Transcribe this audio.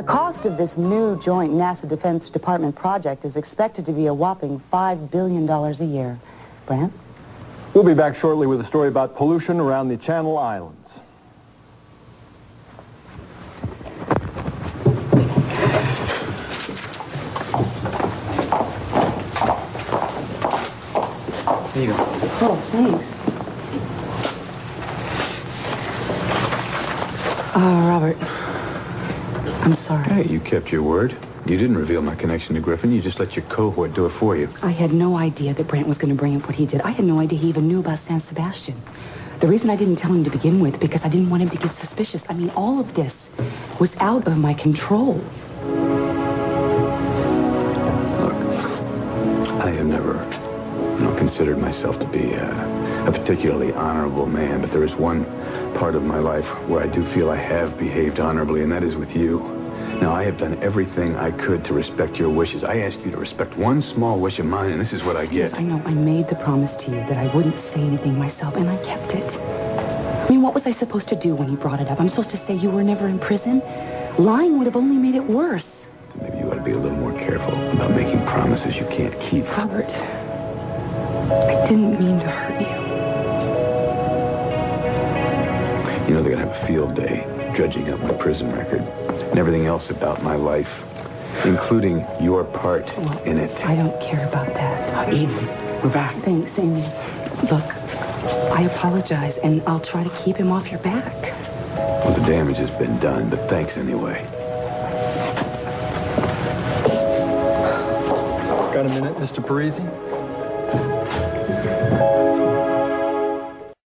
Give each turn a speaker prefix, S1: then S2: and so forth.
S1: The cost of this new joint NASA Defense Department project is expected to be a whopping $5 billion a year. Brant?
S2: We'll be back shortly with a story about pollution around the Channel Islands.
S3: Here you go.
S1: Oh, thanks. Uh, Robert. I'm sorry.
S4: Hey, you kept your word. You didn't reveal my connection to Griffin. You just let your cohort do it for you.
S1: I had no idea that Brant was going to bring up what he did. I had no idea he even knew about San Sebastian. The reason I didn't tell him to begin with, because I didn't want him to get suspicious. I mean, all of this was out of my control.
S4: Look, I have never, you know, considered myself to be a, a particularly honorable man, but there is one part of my life where I do feel I have behaved honorably, and that is with you. Now, I have done everything I could to respect your wishes. I ask you to respect one small wish of mine, and this is what I get.
S1: Yes, I know. I made the promise to you that I wouldn't say anything myself, and I kept it. I mean, what was I supposed to do when he brought it up? I'm supposed to say you were never in prison? Lying would have only made it worse.
S4: Maybe you ought to be a little more careful about making promises you can't keep.
S1: Robert, I didn't mean to hurt you.
S4: You know, they're going to have a field day dredging up my prison record and everything else about my life, including your part
S1: Well,
S4: in it.
S1: I don't care about that.
S3: Eden, we're back.
S1: Thanks, Amy. Look, I apologize, and I'll try to keep him off your back.
S4: Well, the damage has been done, but thanks anyway.
S2: Got a minute, Mr. Parisi?